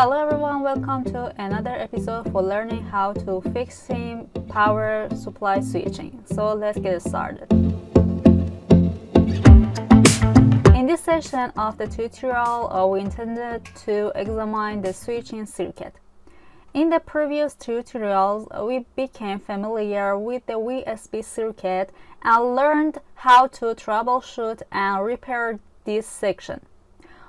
Hello everyone, welcome to another episode for learning how to fixing power supply switching. So let's get started. In this session of the tutorial, uh, we intended to examine the switching circuit. In the previous tutorials, we became familiar with the VSB circuit and learned how to troubleshoot and repair this section.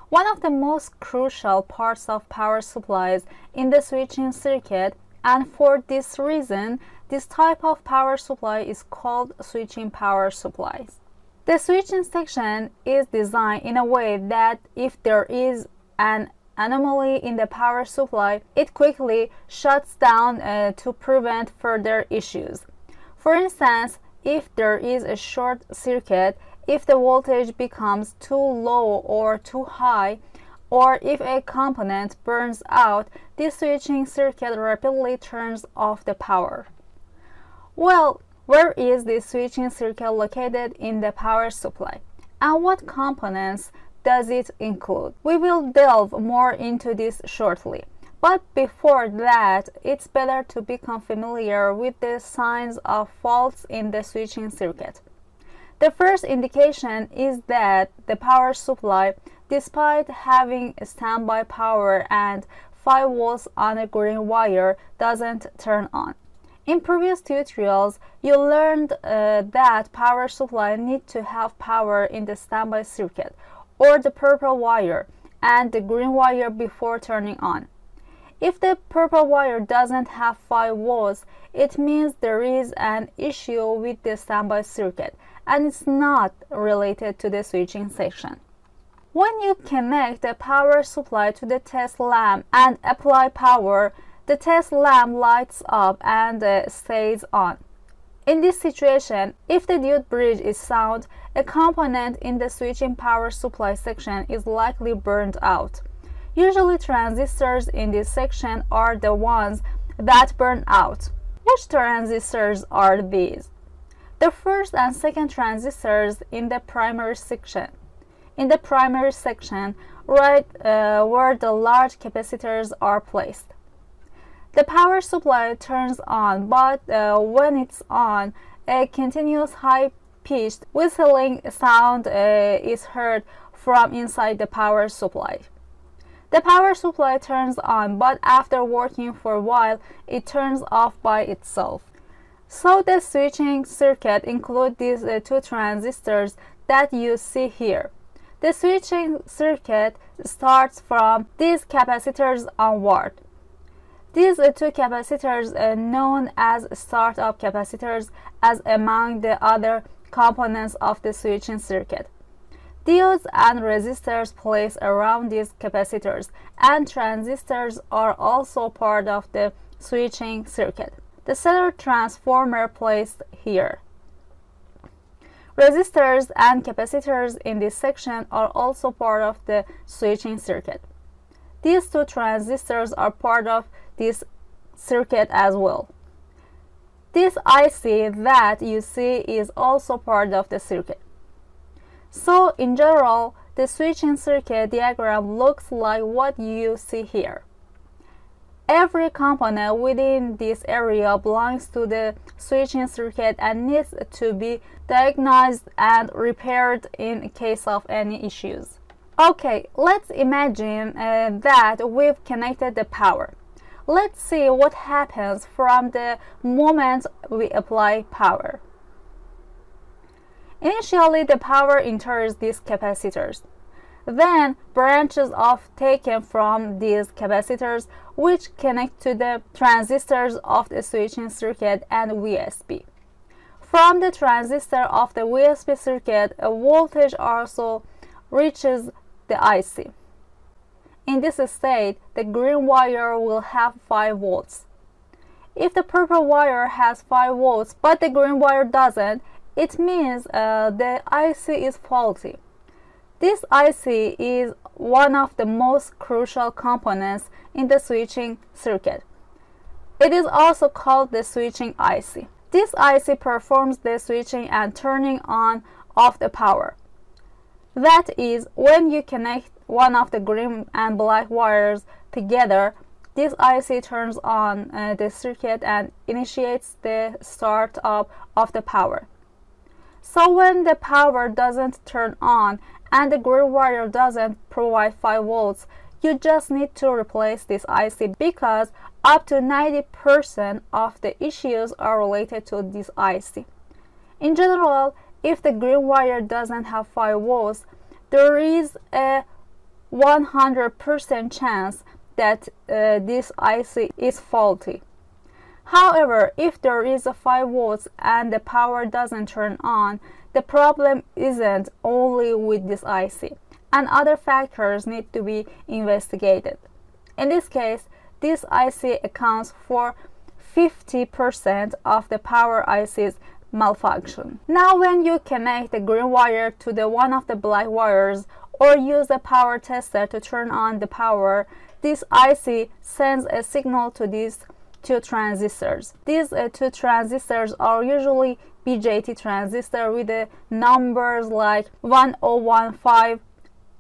One of the most crucial parts of power supplies in the switching circuit and for this reason, this type of power supply is called switching power supplies. The switching section is designed in a way that if there is an anomaly in the power supply, it quickly shuts down uh, to prevent further issues. For instance, if there is a short circuit, if the voltage becomes too low or too high, or if a component burns out, the switching circuit rapidly turns off the power. Well, where is the switching circuit located in the power supply? And what components does it include? We will delve more into this shortly. But before that, it's better to become familiar with the signs of faults in the switching circuit. The first indication is that the power supply, despite having standby power and 5 volts on a green wire, doesn't turn on. In previous tutorials, you learned uh, that power supply need to have power in the standby circuit or the purple wire and the green wire before turning on. If the purple wire doesn't have 5 volts, it means there is an issue with the standby circuit and it's not related to the switching section. When you connect the power supply to the test lamp and apply power, the test lamp lights up and uh, stays on. In this situation, if the diode bridge is sound, a component in the switching power supply section is likely burned out. Usually transistors in this section are the ones that burn out. Which transistors are these? The first and second transistors in the primary section. In the primary section, right uh, where the large capacitors are placed. The power supply turns on, but uh, when it's on, a continuous high-pitched whistling sound uh, is heard from inside the power supply. The power supply turns on, but after working for a while, it turns off by itself. So the switching circuit includes these uh, two transistors that you see here. The switching circuit starts from these capacitors onward. These uh, two capacitors are known as startup capacitors as among the other components of the switching circuit. Diodes and resistors placed around these capacitors and transistors are also part of the switching circuit the setter transformer placed here. Resistors and capacitors in this section are also part of the switching circuit. These two transistors are part of this circuit as well. This IC that you see is also part of the circuit. So in general, the switching circuit diagram looks like what you see here. Every component within this area belongs to the switching circuit and needs to be diagnosed and repaired in case of any issues. Okay, let's imagine uh, that we've connected the power. Let's see what happens from the moment we apply power. Initially, the power enters these capacitors. Then branches are taken from these capacitors which connect to the transistors of the switching circuit and VSB. From the transistor of the VSB circuit, a voltage also reaches the IC. In this state, the green wire will have 5 volts. If the purple wire has 5 volts but the green wire doesn't, it means uh, the IC is faulty. This IC is one of the most crucial components in the switching circuit. It is also called the switching IC. This IC performs the switching and turning on of the power. That is, when you connect one of the green and black wires together, this IC turns on uh, the circuit and initiates the startup of the power. So when the power doesn't turn on and the grid wire doesn't provide 5 volts, you just need to replace this IC because up to 90% of the issues are related to this IC. In general, if the grid wire doesn't have 5 volts, there is a 100% chance that uh, this IC is faulty. However, if there is a 5 volts and the power doesn't turn on, the problem isn't only with this IC, and other factors need to be investigated. In this case, this IC accounts for 50% of the power IC's malfunction. Now when you connect the green wire to the one of the black wires or use a power tester to turn on the power, this IC sends a signal to these two transistors. These uh, two transistors are usually BJT transistor with the numbers like 1015,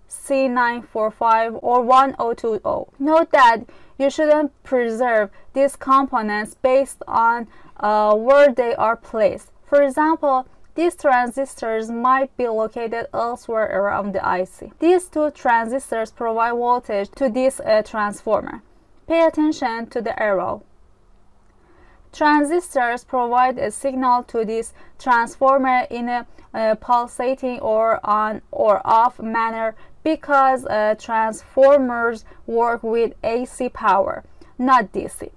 C945 or 1020. Note that you shouldn't preserve these components based on uh, where they are placed. For example, these transistors might be located elsewhere around the IC. These two transistors provide voltage to this uh, transformer. Pay attention to the arrow. Transistors provide a signal to this transformer in a, a pulsating or on or off manner because uh, transformers work with AC power, not DC.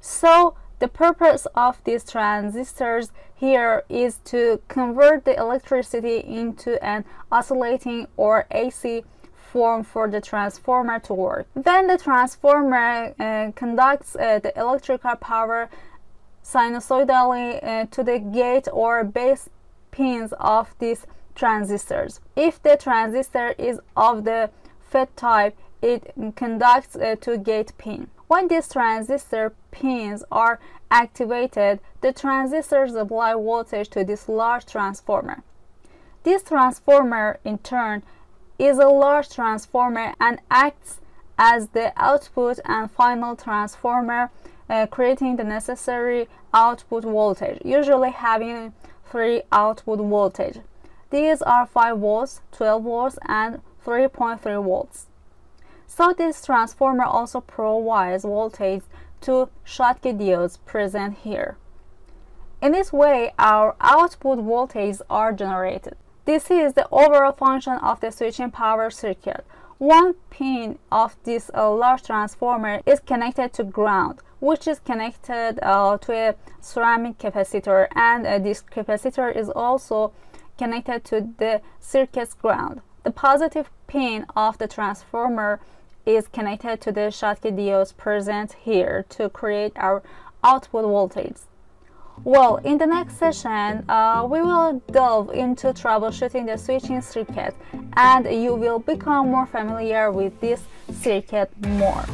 So the purpose of these transistors here is to convert the electricity into an oscillating or AC form for the transformer to work. Then the transformer uh, conducts uh, the electrical power sinusoidally uh, to the gate or base pins of these transistors. If the transistor is of the FET type, it conducts uh, to gate pin. When these transistor pins are activated, the transistors apply voltage to this large transformer. This transformer, in turn, is a large transformer and acts as the output and final transformer, uh, creating the necessary output voltage, usually having three output voltage. These are 5 volts, 12 volts, and 3.3 volts. So this transformer also provides voltage to Schottky diodes present here. In this way, our output voltages are generated. This is the overall function of the switching power circuit. One pin of this uh, large transformer is connected to ground, which is connected uh, to a ceramic capacitor, and uh, this capacitor is also connected to the circuit's ground. The positive pin of the transformer is connected to the Schottky diodes present here to create our output voltage. Well, in the next session, uh, we will delve into troubleshooting the switching circuit and you will become more familiar with this circuit more.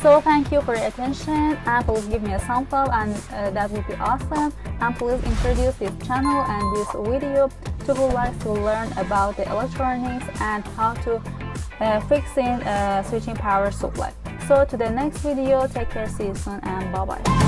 So thank you for your attention and please give me a thumbs up and uh, that would be awesome and please introduce this channel and this video to who likes to learn about the electronics and how to uh, fixing uh, switching power supply. So to the next video, take care, see you soon and bye bye.